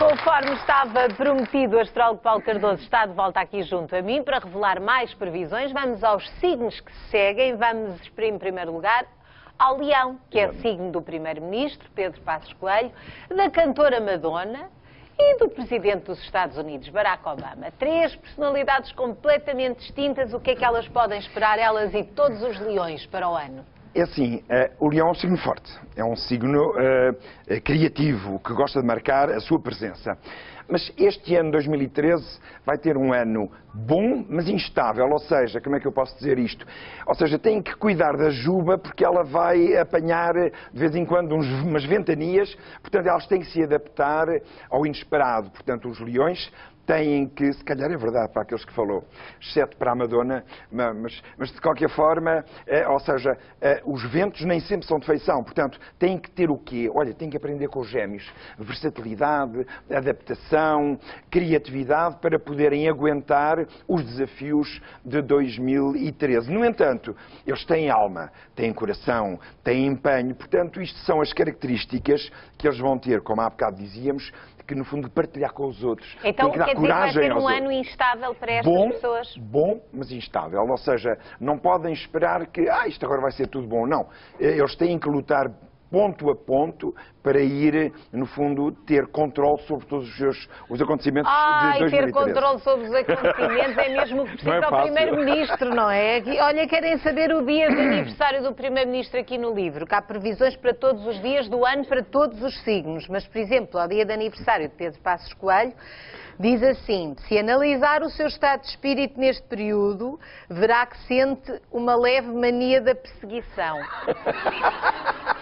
Conforme estava prometido, o astrólogo Paulo Cardoso está de volta aqui junto a mim para revelar mais previsões. Vamos aos signos que se seguem. Vamos, em primeiro lugar, ao Leão, que é signo do Primeiro-Ministro, Pedro Passos Coelho, da cantora Madonna e do Presidente dos Estados Unidos, Barack Obama. Três personalidades completamente distintas. O que é que elas podem esperar, elas e todos os leões, para o ano? É assim, uh, o leão é um signo forte, é um signo uh, criativo, que gosta de marcar a sua presença. Mas este ano, 2013, vai ter um ano bom, mas instável. Ou seja, como é que eu posso dizer isto? Ou seja, tem que cuidar da juba porque ela vai apanhar de vez em quando uns, umas ventanias. Portanto, elas têm que se adaptar ao inesperado. Portanto, os leões têm que, se calhar é verdade para aqueles que falou, exceto para a Madonna, mas, mas de qualquer forma, é, ou seja, é, os ventos nem sempre são de feição, portanto, têm que ter o quê? Olha, têm que aprender com os gêmeos, versatilidade, adaptação, criatividade, para poderem aguentar os desafios de 2013. No entanto, eles têm alma, têm coração, têm empenho, portanto, isto são as características que eles vão ter, como há bocado dizíamos, que no fundo partilhar com os outros. Então quer que vai coragem ser um aos ano instável para estas Bom, pessoas? bom, mas instável. Ou seja, não podem esperar que ah, isto agora vai ser tudo bom. Não. Eles têm que lutar ponto a ponto para ir, no fundo, ter controle sobre todos os, seus, os acontecimentos Ai, de ter 2013. controle sobre os acontecimentos é mesmo o que é precisa o fácil. Primeiro-Ministro, não é? Olha, querem saber o dia de aniversário do Primeiro-Ministro aqui no livro, que há previsões para todos os dias do ano, para todos os signos. Mas, por exemplo, ao dia de aniversário de Pedro Passos Coelho, diz assim, se analisar o seu estado de espírito neste período, verá que sente uma leve mania da perseguição.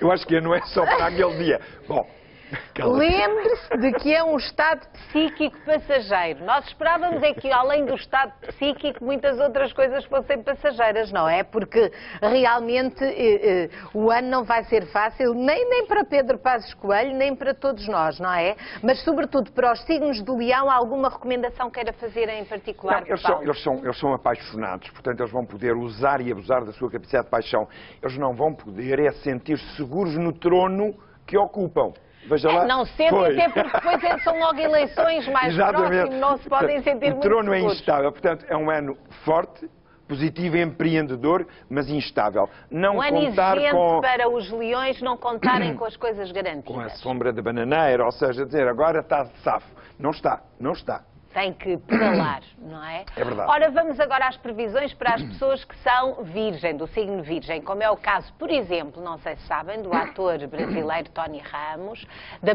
Eu acho que não é só para aquele dia. Bom. Lembre-se de que é um estado psíquico passageiro. Nós esperávamos é que, além do estado psíquico, muitas outras coisas fossem passageiras, não é? Porque realmente eh, eh, o ano não vai ser fácil, nem, nem para Pedro Passos Coelho, nem para todos nós, não é? Mas, sobretudo, para os signos do leão, há alguma recomendação queira fazer em particular? Não, eles, são, eles, são, eles são apaixonados, portanto eles vão poder usar e abusar da sua capacidade de paixão. Eles não vão poder é sentir-se seguros no trono que ocupam. Veja lá. É, Não sentem, Pois. até porque depois é- são logo eleições mais Exatamente. próximas, não se podem sentir O muito trono é seguros. instável, portanto é um ano forte, positivo, empreendedor, mas instável. Não Um ano contar exigente com, para os leões não contarem com as coisas com a garantidas. sombra da bananeira, ou seja, dizer agora está safo. Não está, não está. Tem que pedalar, não é? É verdade. Ora, vamos agora às previsões para as pessoas que são virgem, do signo virgem, como é o caso, por exemplo, não sei se sabem, do ator brasileiro Tony Ramos, da,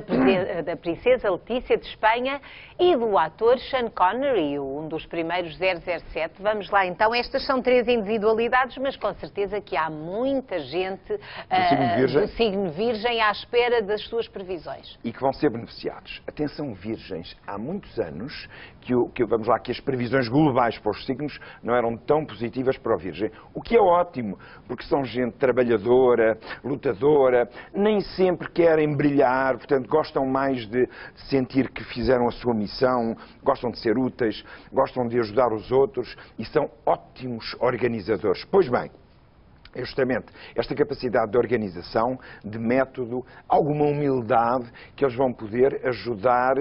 da princesa Letícia de Espanha e do ator Sean Connery, um dos primeiros 007. Vamos lá, então, estas são três individualidades, mas com certeza que há muita gente ah, signo virgem? do signo virgem à espera das suas previsões. e que vão ser beneficiados. Atenção, virgens, há muitos anos que, o- que, vamos lá, que as previsões globais para os signos não eram tão positivas para o virgem. O que é ótimo, porque são gente trabalhadora, lutadora, nem sempre querem brilhar, portanto gostam mais de sentir que fizeram a sua missão, gostam de ser úteis, gostam de ajudar os outros e são ótimos organizadores. Pois bem, é justamente esta capacidade de organização, de método, alguma humildade que eles vão poder ajudar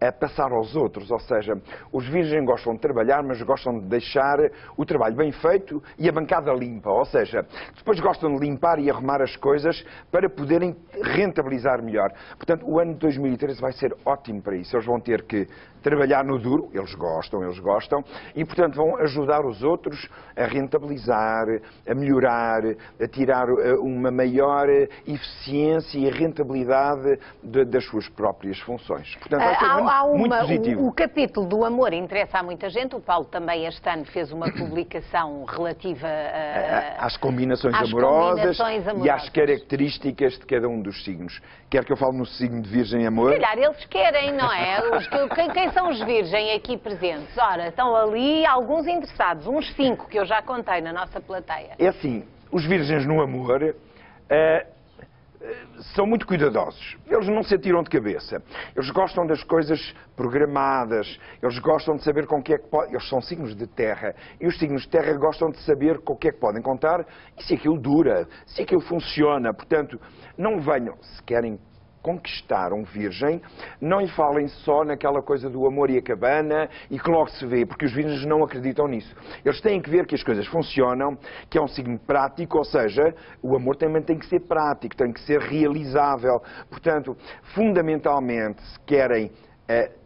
a passar aos outros. Ou seja, os virgens gostam de trabalhar, mas gostam de deixar o trabalho bem feito e a bancada limpa. Ou seja, depois gostam de limpar e arrumar as coisas para poderem rentabilizar melhor. Portanto, o ano de 2013 vai ser ótimo para isso. Eles vão ter que trabalhar no duro, eles gostam, eles gostam, e portanto vão ajudar os outros a rentabilizar, a melhorar, a tirar eh, uma maior eh, eficiência e rentabilidade de- das suas próprias funções. Portanto, vai ser um Há, uma, o, o capítulo do amor interessa a muita gente. O Paulo também este ano fez uma publicação relativa a, às combinações, às amorosas combinações e amorosas. às características de cada um dos signos. Quer que eu fale no signo de Virgem Amor? Se calhar eles querem, não é? Os que- quem, são os virgem aqui presentes? Ora, estão ali alguns interessados, uns cinco que eu já contei na nossa plateia. É assim, os virgens no amor eh, são muito cuidadosos. Eles não se atiram de cabeça. Eles gostam das coisas programadas. Eles gostam de saber com que é que podem. Eles são signos de terra. E os signos de terra gostam de saber com o que é que podem contar e se aquilo dura, se aquilo funciona. Portanto, não venham, se querem conquistar um virgem, não lhe falem só naquela coisa do amor e a cabana e que logo se vê, porque os virgens não acreditam nisso. Eles têm que ver que as coisas funcionam, que é um signo prático, ou seja, o amor também tem que ser prático, tem que ser realizável. Portanto, fundamentalmente, se querem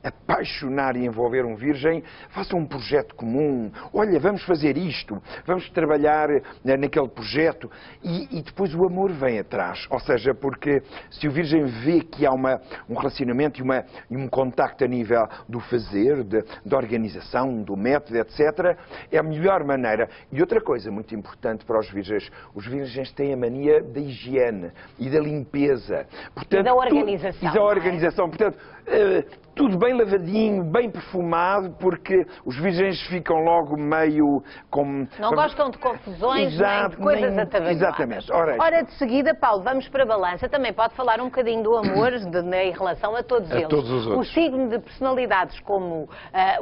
apaixonar e envolver um virgem, façam um projeto comum. Olha, vamos fazer isto, vamos trabalhar eh, naquele projeto e, e, depois o amor vem atrás. Ou seja, porque se o virgem vê que há uma, um relacionamento e, uma, e um contacto a nível do fazer, de, da organização, do método, etc., é a melhor maneira. E outra coisa muito importante para os virgens, os virgens têm a mania da higiene e da limpeza. Portanto, e da organização. E da organização. É? Portanto, uh, tudo bem lavadinho, bem perfumado, porque os virgens ficam logo meio com... Não gostam de confusões, Exato, nem de coisas nem... atabalhoadas. Exatamente. Ora, Ora, de seguida, Paulo, vamos para a balança. Também pode falar um bocadinho do amor de, de, em relação a todos a eles. Todos os outros. O signo de personalidades como uh,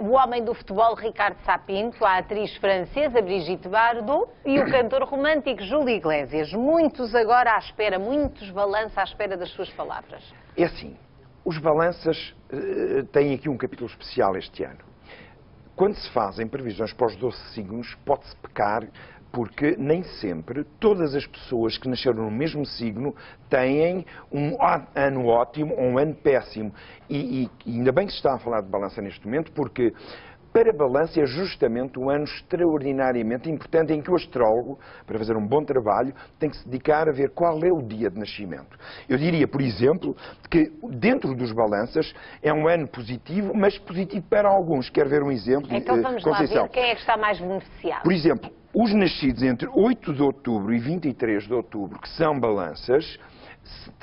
o homem do futebol Ricardo Sapinto, a atriz francesa Brigitte Bardot e o cantor romântico Júlio Iglesias. Muitos agora à espera, muitos balanços à espera das suas palavras. É assim, os balanças uh, têm aqui um capítulo especial este ano. Quando se fazem previsões para os 12 signos, pode-se pecar porque nem sempre todas as pessoas que nasceram no mesmo signo têm um ano ótimo ou um ano péssimo. E, e ainda bem que se está a falar de balança neste momento, porque para balança é justamente um ano extraordinariamente importante em que o astrólogo, para fazer um bom trabalho, tem que se dedicar a ver qual é o dia de nascimento. Eu diria, por exemplo, que dentro dos balanças é um ano positivo, mas positivo para alguns. Quer ver um exemplo? Então eh, vamos Conceição. lá ver quem é que está mais beneficiado. Por exemplo, os nascidos entre 8 de outubro e 23 de outubro, que são balanças,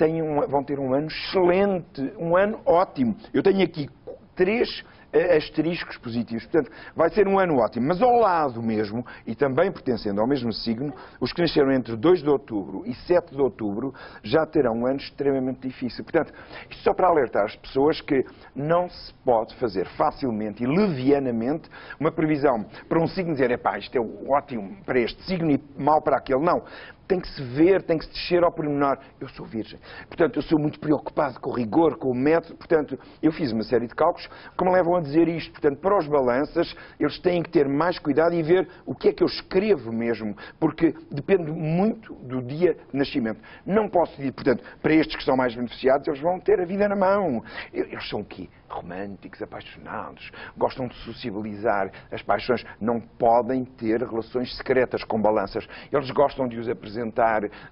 um, vão ter um ano excelente, um ano ótimo. Eu tenho aqui três asteriscos positivos. Portanto, vai ser um ano ótimo. Mas ao lado mesmo, e também pertencendo ao mesmo signo, os que nasceram entre 2 de outubro e 7 de outubro já terão um ano extremamente difícil. Portanto, isto só para alertar as pessoas que não se pode fazer facilmente e levianamente uma previsão para um signo dizer, epá, isto é ótimo para este signo e mau para aquele. Não tem que se ver, tem que se descer ao pormenor. Eu sou virgem. Portanto, eu sou muito preocupado com o rigor, com o método. Portanto, eu fiz uma série de cálculos que me levam a dizer isto. Portanto, para os balanças, eles têm que ter mais cuidado e ver o que é que eu escrevo mesmo, porque depende muito do dia de nascimento. Não posso dizer, portanto, para estes que são mais beneficiados, eles vão ter a vida na mão. Eles são o quê? românticos, apaixonados, gostam de sociabilizar. As paixões não podem ter relações secretas com balanças. Eles gostam de os apresentar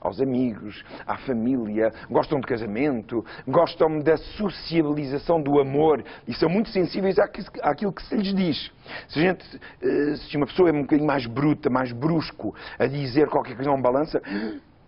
aos amigos, à família, gostam de casamento, gostam da sociabilização do amor e são muito sensíveis àquilo que se lhes diz. Se, gente, eh, se uma pessoa é um bocadinho mais bruta, mais brusco a dizer qualquer coisa um balança,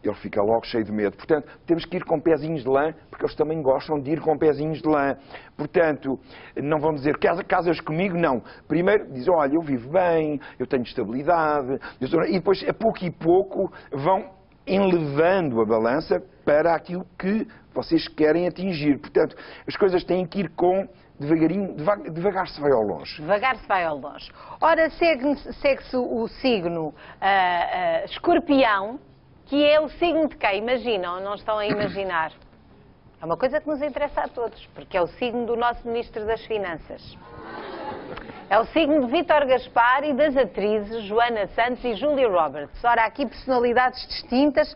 ele fica logo cheio de medo. Portanto, temos que ir com pezinhos de lã, porque eles também gostam de ir com pezinhos de lã. Portanto, não vão dizer, casas comigo? Não. Primeiro dizem, olha, eu vivo bem, eu tenho estabilidade. E depois, a pouco e pouco, vão enlevando a balança para aquilo que vocês querem atingir. Portanto, as coisas têm que ir com devagarinho, devagar, devagar se vai ao longe. Devagar se vai ao longe. Ora, segue-se segue o signo uh, uh, escorpião, que é o signo de quem? Imaginam, não estão a imaginar? É uma coisa que nos interessa a todos, porque é o signo do nosso Ministro das Finanças. É o signo de Vítor Gaspar e das atrizes Joana Santos e Julia Roberts. Ora, aqui personalidades distintas.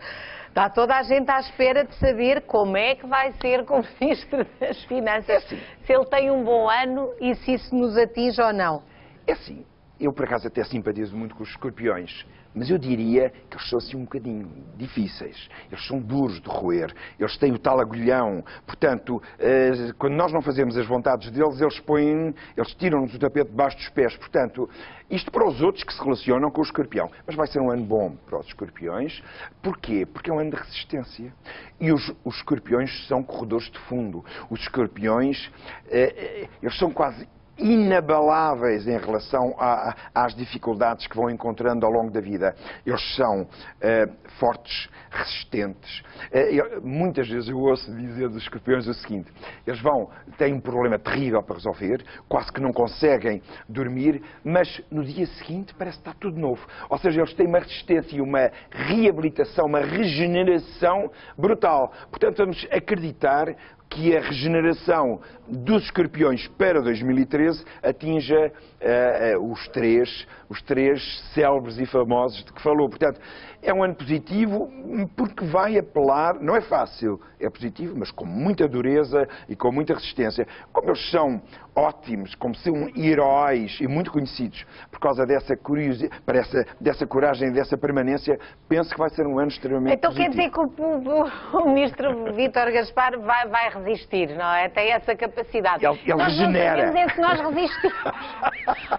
Está toda a gente à espera de saber como é que vai ser como Ministro das Finanças. É assim. Se ele tem um bom ano e se isso nos atinge ou não. É assim. Eu, por acaso, até simpatizo muito com os escorpiões mas eu diria que eles são assim um bocadinho difíceis. Eles são duros de roer. Eles têm o tal agulhão. Portanto, eh, quando nós não fazemos as vontades deles, eles põem, eles tiram-nos o tapete debaixo dos pés. Portanto, isto para os outros que se relacionam com o escorpião. Mas vai ser um ano bom para os escorpiões. Porquê? Porque é um ano de resistência. E os, os escorpiões são corredores de fundo. Os escorpiões, eh, eh, eles são quase inabaláveis em relação a, às dificuldades que vão encontrando ao longo da vida. Eles são uh, fortes, resistentes. Uh, eu, muitas vezes eu ouço dizer dos escorpiões o seguinte: eles vão, têm um problema terrível para resolver, quase que não conseguem dormir, mas no dia seguinte parece está tudo novo. Ou seja, eles têm uma resistência e uma reabilitação, uma regeneração brutal. Portanto, vamos acreditar que a regeneração dos escorpiões para 2013 atinja uh, uh, os três, os três célebres e famosos de que falou. Portanto, é um ano positivo porque vai apelar, não é fácil, é positivo, mas com muita dureza e com muita resistência. Como eles são ótimos, como são heróis e muito conhecidos por causa dessa curiosidade, dessa, dessa coragem, dessa permanência, penso que vai ser um ano extremamente então, positivo. Então quer dizer que o, o, o ministro Vítor Gaspar vai, vai resistir, não é? Tem essa capacidade. Ele, ele nós regenera. Não é se nós resistimos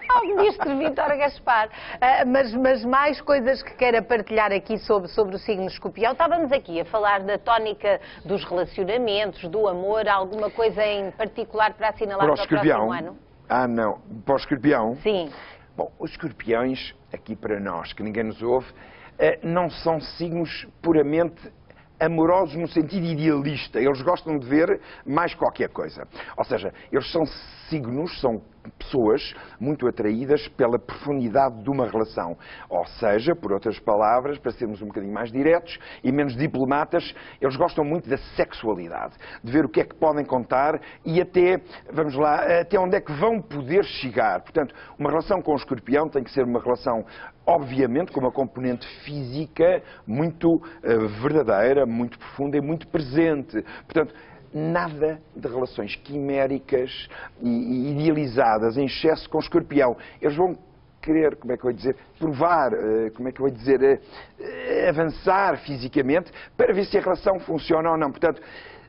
ao ministro Vítor Gaspar. Uh, mas, mas mais coisas que queira partilhar aqui sobre, sobre o signo escorpião. Estávamos aqui a falar da tónica dos relacionamentos, do amor, alguma coisa em particular para assinalar para o, para o próximo ano? Ah, não. Para o escorpião? Sim. Bom, os escorpiões, aqui para nós, que ninguém nos ouve, eh, não são signos puramente amorosos no sentido idealista. Eles gostam de ver mais qualquer coisa. Ou seja, eles são signos, são pessoas muito atraídas pela profundidade de uma relação. Ou seja, por outras palavras, para sermos um bocadinho mais diretos e menos diplomatas, eles gostam muito da sexualidade, de ver o que é que podem contar e até, vamos lá, até onde é que vão poder chegar. Portanto, uma relação com o escorpião tem que ser uma relação, obviamente, com uma componente física muito uh, verdadeira, muito profunda e muito presente. Portanto, nada de relações quiméricas e, idealizadas em excesso com o escorpião. Eles vão querer, como é que eu dizer, provar, eh, como é que eu dizer, eh, avançar fisicamente para ver se a relação funciona ou não. Portanto,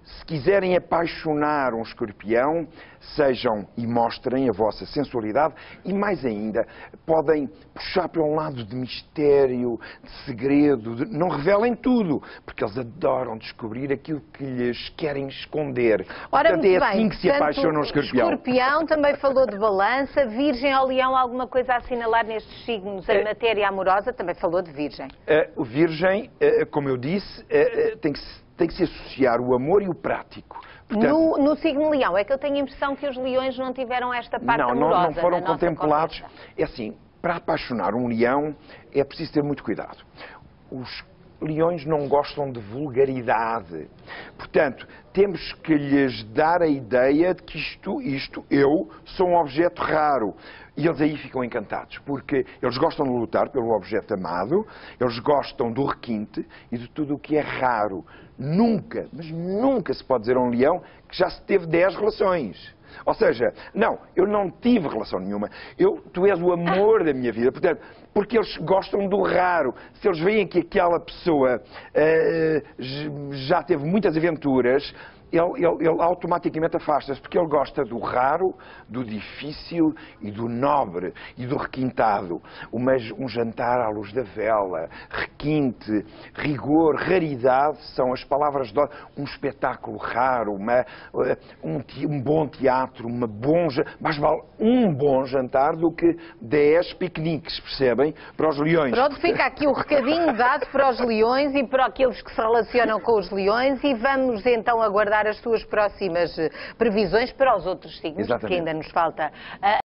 se quiserem apaixonar um escorpião, sejam e mostrem a vossa sensualidade e, mais ainda, podem puxar para um lado de mistério, de segredo, de... não revelem tudo, porque eles adoram descobrir aquilo que lhes querem esconder. Ora, Portanto, é bem, assim que se apaixona um escorpião. Escorpião também falou de balança, virgem ao leão, alguma coisa a assinalar nestes signos em é... matéria amorosa, também falou de virgem. Uh, o virgem, uh, como eu disse, uh, tem que se tem que se associar o amor e o prático. Portanto, no, no signo leão, é que eu tenho a impressão que os leões não tiveram esta parte não, amorosa Não, não foram contemplados. Conversa. É assim, para apaixonar um leão é preciso ter muito cuidado. Os leões não gostam de vulgaridade. Portanto, temos que lhes dar a ideia de que isto, isto, eu, sou um objeto raro. E eles aí ficam encantados, porque eles gostam de lutar pelo objeto amado, eles gostam do requinte e de tudo o que é raro. Nunca, mas nunca se pode dizer a um leão que já se teve 10 relações. Ou seja, não, eu não tive relação nenhuma. Eu, tu és o amor da minha vida. Portanto, porque eles gostam do raro. Se eles veem que aquela pessoa uh, já teve muitas aventuras, ele, ele, ele automaticamente afasta-se, porque ele gosta do raro, do difícil e do nobre e do requintado. Um jantar à luz da vela, requinte, rigor, raridade são as palavras de um espetáculo raro, uma, eh, um, um, bom teatro, uma bom, mais vale um bom jantar do que dez piqueniques, percebem? Para os leões. Pronto, fica aqui o recadinho dado para os leões e para aqueles que se relacionam com os leões e vamos então aguardar as suas próximas eh, previsões para os outros signos, Exatamente. que ainda nos falta. Uh,